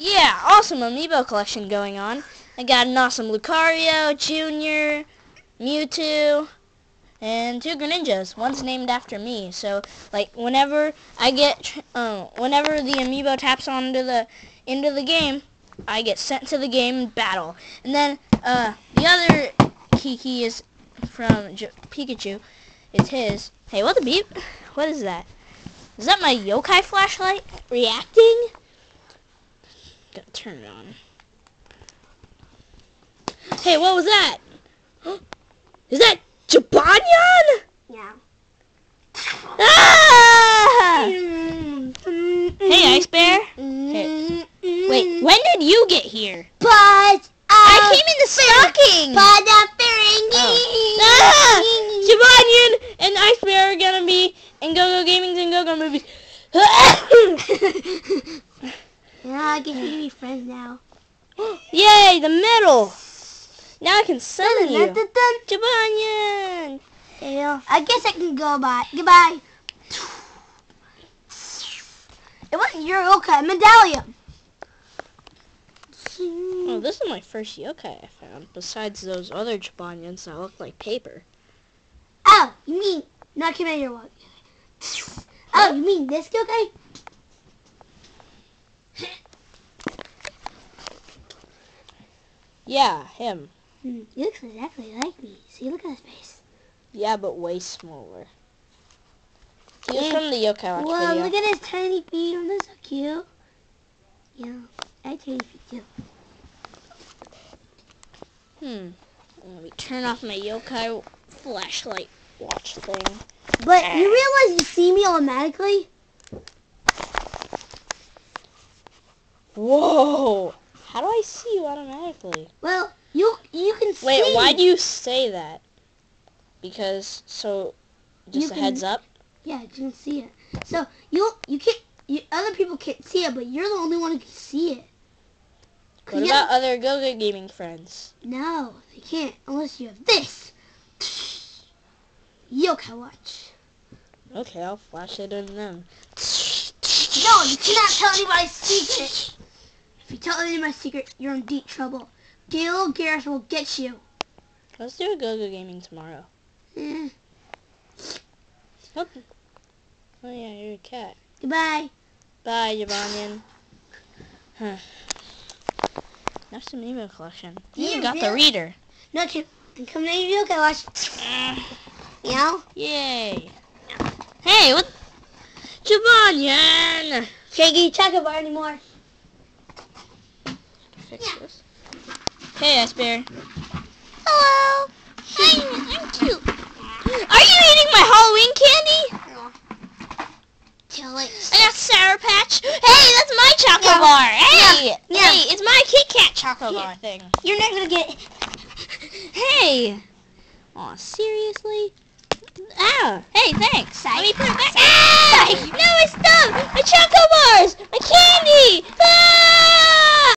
Yeah, awesome amiibo collection going on. I got an awesome Lucario, Junior, Mewtwo, and two Greninjas. One's named after me. So, like, whenever I get, uh, whenever the amiibo taps onto the into the game, I get sent to the game battle. And then uh, the other Kiki is from J- Pikachu. It's his. Hey, what the beep? What is that? Is that my yokai flashlight reacting? Gotta turn it on. Hey, what was that? Is that Jibanyan? Yeah. Ah! Hey, Hey, Ice Bear. Hey. Wait, when did you get here? But I came in the stocking. But the Ferengi. Ah! Jibanyan and Ice Bear are gonna be in Go-Go Gaming's and Go-Go movies. I we can be friends now. Yay, the medal. Now I can summon you. Jibanyan. Yeah. I guess I can go by. Goodbye. It wasn't your okay medallion. Oh, this is my first yokai I found, besides those other Jibanyans that look like paper. Oh, you mean not commander one? Oh, you mean this yokai? Yeah, him. He looks exactly like me. See, look at his face. Yeah, but way smaller. He was Yeah. from the yokai watch Whoa, video. look at his tiny feet. Oh, that's so cute. Yeah, I have tiny feet too. Hmm. Let me turn off my yokai flashlight watch thing. But you realize you see me automatically? Whoa! How do I see you automatically? Well, you you can see. Wait, why do you say that? Because so, just You a can- heads up. Yeah, you can see it. So you you can't. You, other people can't see it, but you're the only one who can see it. What about have- other Go-Go Gaming friends? No, they can't unless you have this. Yokai watch. Okay, I'll flash it in them. No, you cannot tell anybody's secret. If you tell anybody my secret, you're in deep trouble. Gil Garrett will get you. Let's do a Go-Go Gaming tomorrow. Eh, Oh, oh yeah, you're a cat. goodbye. Bye, Jibanyan. Huh. That's an email collection. You Yeah, got the reader. No, you come to Yokai watch. You know? Yay. Hey, what? Jibanyan! Can't get you chocolate bar anymore. Fix Yeah. this. Hey, Ice Bear. Hello. I'm, I'm cute. Are you eating my Halloween candy? Too late. I got Sour Patch. Hey, that's my chocolate Yeah. bar. Hey, Yeah. hey, it's my Kit Kat chocolate Yeah. bar thing. You're not gonna get. Hey. Aw, seriously? Ah, hey, thanks. Let me put it back. Psych. Ah! No, my stuff! My choco bars! My candy!